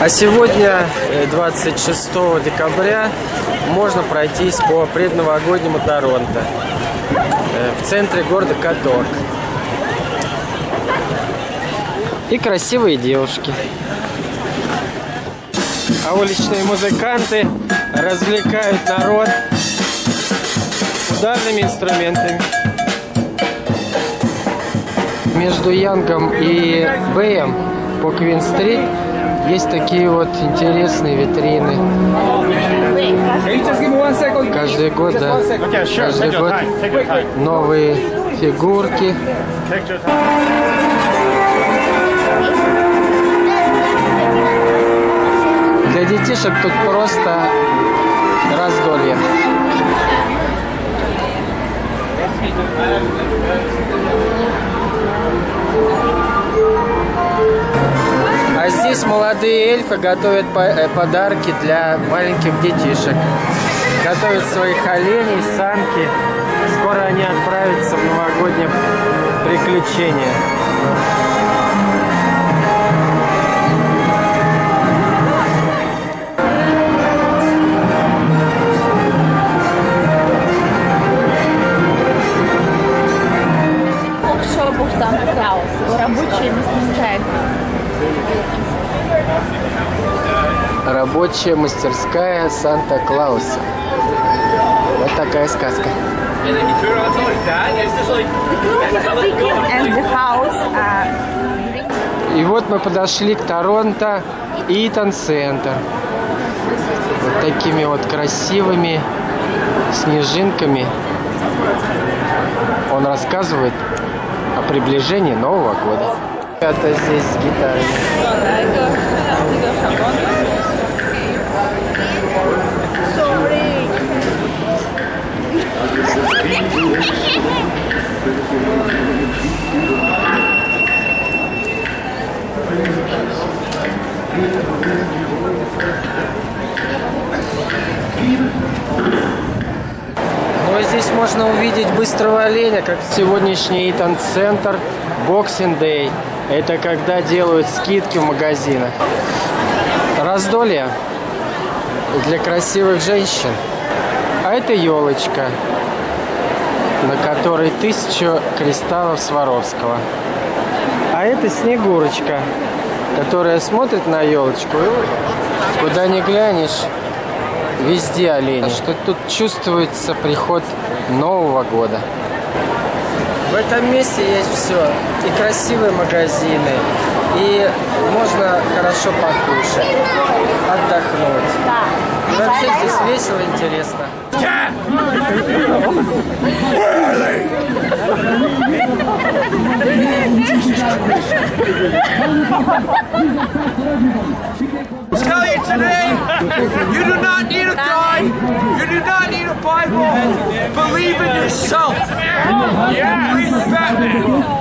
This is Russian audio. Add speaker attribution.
Speaker 1: А сегодня, э, 26 декабря, можно пройтись по предновогоднему Торонто э, в центре города Каторг. И красивые девушки. А уличные музыканты развлекают народ ударными инструментами. Между Янгом и Бэем по Квин-стрит есть такие вот интересные витрины. Каждый год, да, каждый год новые фигурки. Для детишек тут просто раздолье. А здесь молодые эльфы готовят э, подарки для маленьких детишек. Готовят своих оленей, санки. Скоро они отправятся в новогоднее приключение.
Speaker 2: Ток-шоу Санта-Клаус. Рабочая мастерская.
Speaker 1: Рабочая мастерская Санта-Клауса. Вот такая сказка. И вот мы подошли к Торонто Итан Центр. Вот такими вот красивыми снежинками. Он рассказывает о приближении Нового года. Это здесь с гитарой. Ну и здесь можно увидеть быстрого оленя, как сегодняшний Итан Центр Boxing Day. Это когда делают скидки в магазинах. Раздолье для красивых женщин. А это елочка, на которой тысячу кристаллов Сваровского. А это Снегурочка, которая смотрит на елочку. Куда ни глянешь, везде олени. Что тут чувствуется приход Нового года. В этом месте есть все. И красивые магазины, и можно хорошо покушать, отдохнуть. Вообще здесь весело, интересно.
Speaker 3: tell you today, you do not Bible. Believe in yourself. Believe in Batman.